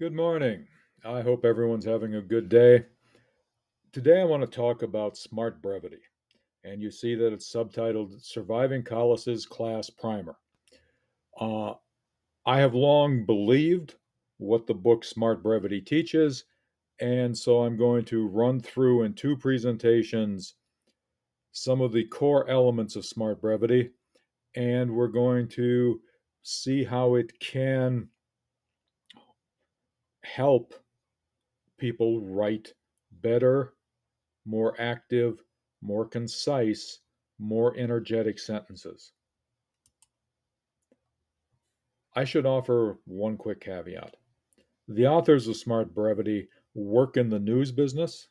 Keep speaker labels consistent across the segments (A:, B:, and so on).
A: Good morning. I hope everyone's having a good day. Today I want to talk about smart brevity. And you see that it's subtitled Surviving Kallis's Class Primer. Uh, I have long believed what the book Smart Brevity teaches, and so I'm going to run through in two presentations some of the core elements of smart brevity, and we're going to see how it can help people write better, more active, more concise, more energetic sentences. I should offer one quick caveat. The authors of Smart Brevity work in the news business.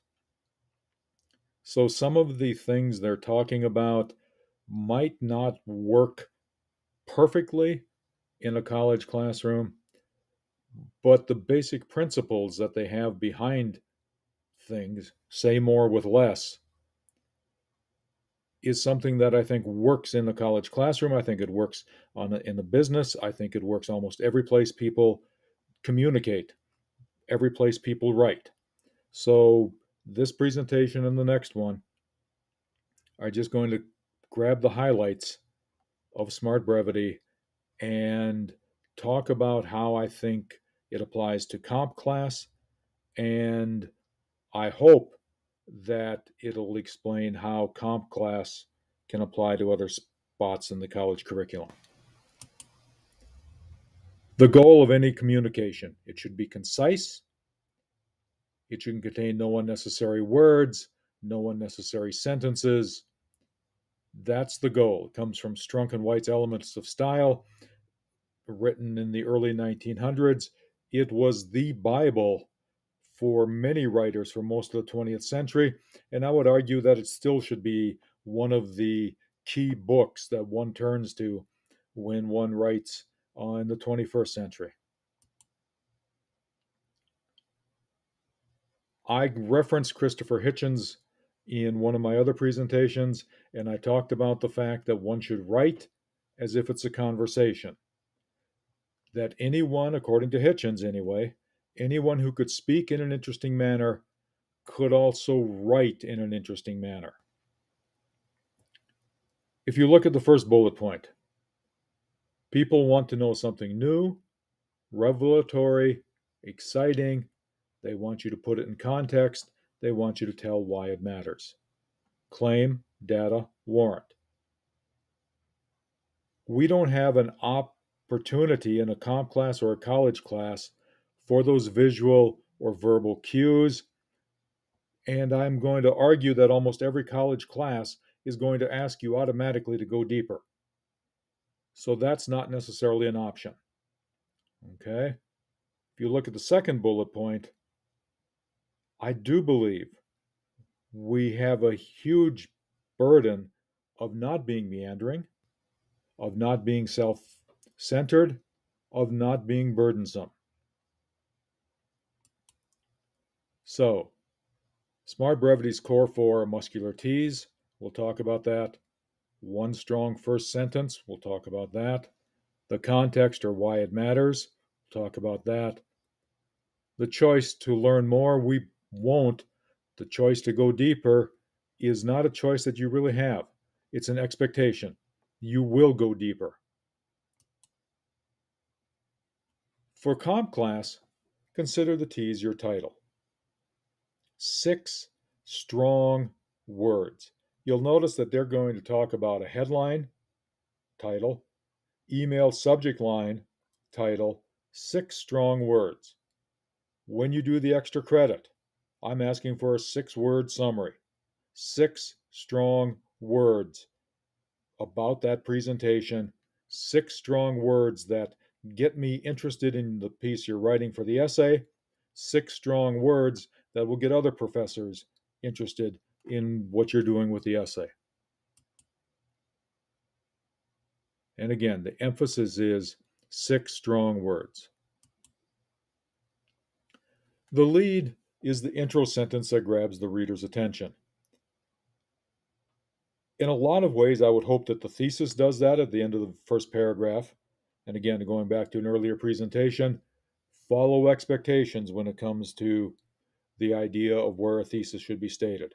A: So some of the things they're talking about might not work perfectly in a college classroom, but the basic principles that they have behind things, say more with less, is something that I think works in the college classroom. I think it works on in the business. I think it works almost every place people communicate, every place people write. So this presentation and the next one are just going to grab the highlights of smart brevity and talk about how I think it applies to comp class, and I hope that it'll explain how comp class can apply to other spots in the college curriculum. The goal of any communication, it should be concise. It should contain no unnecessary words, no unnecessary sentences. That's the goal. It comes from Strunk and White's Elements of Style, written in the early 1900s. It was the Bible for many writers for most of the 20th century, and I would argue that it still should be one of the key books that one turns to when one writes in the 21st century. I referenced Christopher Hitchens in one of my other presentations, and I talked about the fact that one should write as if it's a conversation that anyone, according to Hitchens anyway, anyone who could speak in an interesting manner could also write in an interesting manner. If you look at the first bullet point, people want to know something new, revelatory, exciting. They want you to put it in context. They want you to tell why it matters. Claim, data, warrant. We don't have an op opportunity in a comp class or a college class for those visual or verbal cues. And I'm going to argue that almost every college class is going to ask you automatically to go deeper. So that's not necessarily an option. Okay? If you look at the second bullet point, I do believe we have a huge burden of not being meandering, of not being self centered, of not being burdensome. So, Smart Brevity's core four muscular tease. We'll talk about that. One strong first sentence. We'll talk about that. The context or why it matters. We'll talk about that. The choice to learn more. We won't. The choice to go deeper is not a choice that you really have. It's an expectation. You will go deeper. For comp class, consider the tease your title. Six strong words. You'll notice that they're going to talk about a headline, title, email subject line, title, six strong words. When you do the extra credit, I'm asking for a six word summary. Six strong words about that presentation, six strong words that get me interested in the piece you're writing for the essay, six strong words that will get other professors interested in what you're doing with the essay. And again, the emphasis is six strong words. The lead is the intro sentence that grabs the reader's attention. In a lot of ways, I would hope that the thesis does that at the end of the first paragraph. And again, going back to an earlier presentation, follow expectations when it comes to the idea of where a thesis should be stated.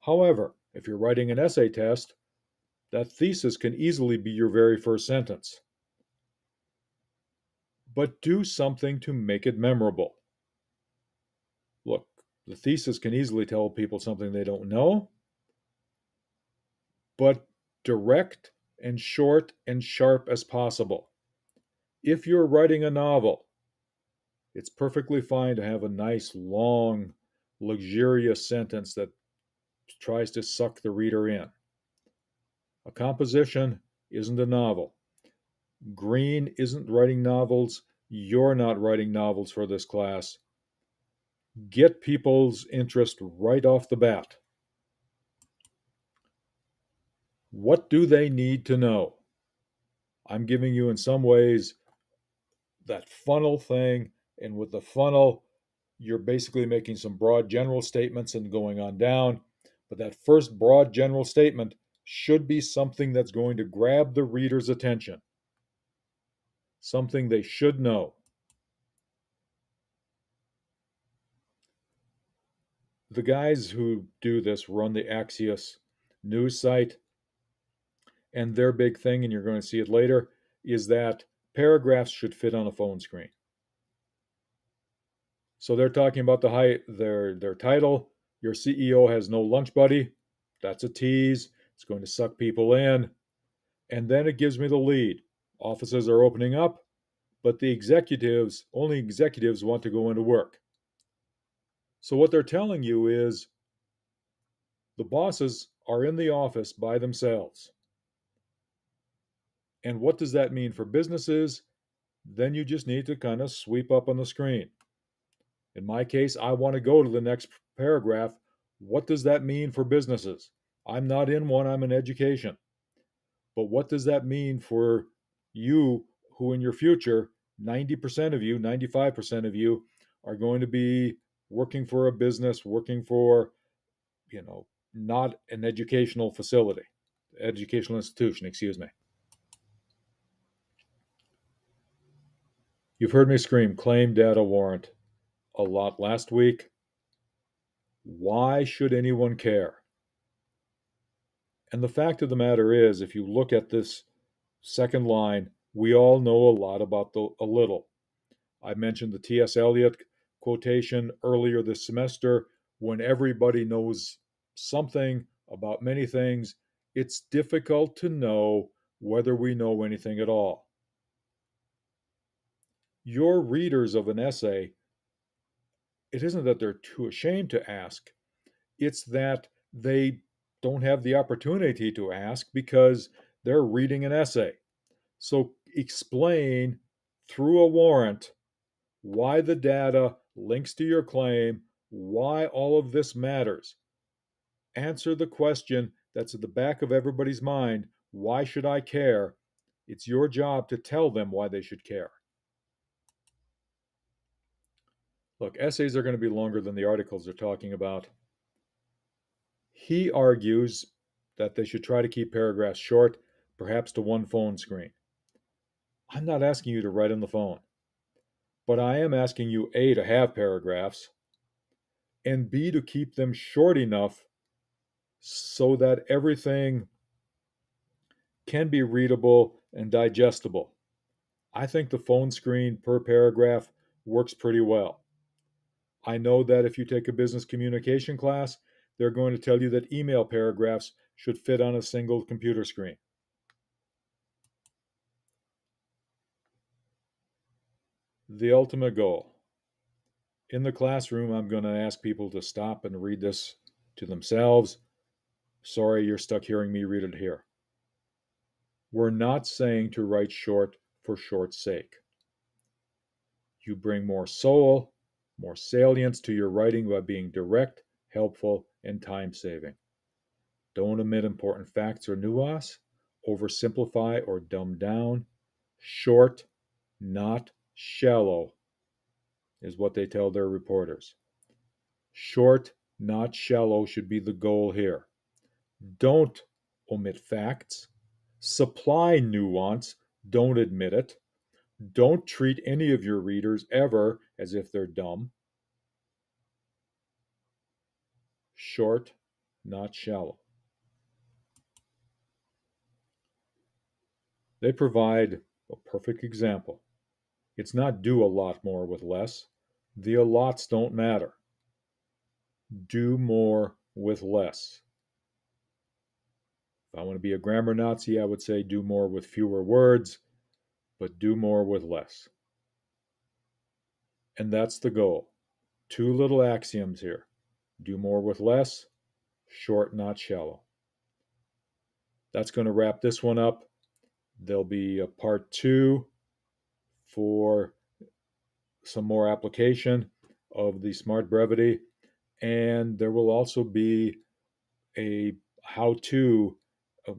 A: However, if you're writing an essay test, that thesis can easily be your very first sentence. But do something to make it memorable. Look, the thesis can easily tell people something they don't know, but direct and short and sharp as possible. If you're writing a novel, it's perfectly fine to have a nice, long, luxurious sentence that tries to suck the reader in. A composition isn't a novel. Green isn't writing novels. You're not writing novels for this class. Get people's interest right off the bat. What do they need to know? I'm giving you, in some ways, that funnel thing. And with the funnel, you're basically making some broad general statements and going on down. But that first broad general statement should be something that's going to grab the reader's attention, something they should know. The guys who do this run the Axios news site, and their big thing, and you're going to see it later, is that paragraphs should fit on a phone screen. So they're talking about the high, their their title. Your CEO has no lunch buddy. That's a tease. It's going to suck people in. And then it gives me the lead. Offices are opening up, but the executives, only executives want to go into work. So what they're telling you is the bosses are in the office by themselves. And what does that mean for businesses? Then you just need to kind of sweep up on the screen. In my case, I want to go to the next paragraph. What does that mean for businesses? I'm not in one, I'm in education. But what does that mean for you who in your future, 90% of you, 95% of you are going to be working for a business, working for, you know, not an educational facility, educational institution, excuse me. You've heard me scream claim data warrant a lot last week. Why should anyone care? And the fact of the matter is, if you look at this second line, we all know a lot about the a little. I mentioned the T.S. Eliot quotation earlier this semester when everybody knows something about many things, it's difficult to know whether we know anything at all. Your readers of an essay it isn't that they're too ashamed to ask, it's that they don't have the opportunity to ask because they're reading an essay. So explain through a warrant why the data links to your claim, why all of this matters. Answer the question that's at the back of everybody's mind why should I care? It's your job to tell them why they should care. Look, essays are going to be longer than the articles they're talking about. He argues that they should try to keep paragraphs short, perhaps to one phone screen. I'm not asking you to write on the phone, but I am asking you A, to have paragraphs, and B, to keep them short enough so that everything can be readable and digestible. I think the phone screen per paragraph works pretty well. I know that if you take a business communication class, they're going to tell you that email paragraphs should fit on a single computer screen. The ultimate goal. In the classroom, I'm going to ask people to stop and read this to themselves. Sorry, you're stuck hearing me read it here. We're not saying to write short for short's sake. You bring more soul more salience to your writing by being direct, helpful, and time saving. Don't omit important facts or nuance, oversimplify or dumb down. Short, not shallow, is what they tell their reporters. Short, not shallow should be the goal here. Don't omit facts. Supply nuance, don't admit it. Don't treat any of your readers ever as if they're dumb. Short, not shallow. They provide a perfect example. It's not do a lot more with less. The a lots don't matter. Do more with less. If I want to be a grammar Nazi, I would say do more with fewer words, but do more with less. And that's the goal. Two little axioms here do more with less, short, not shallow. That's going to wrap this one up. There'll be a part two for some more application of the smart brevity. And there will also be a how to uh,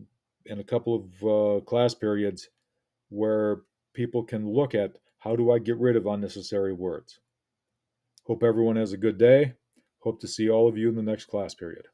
A: in a couple of uh, class periods where people can look at how do I get rid of unnecessary words. Hope everyone has a good day. Hope to see all of you in the next class period.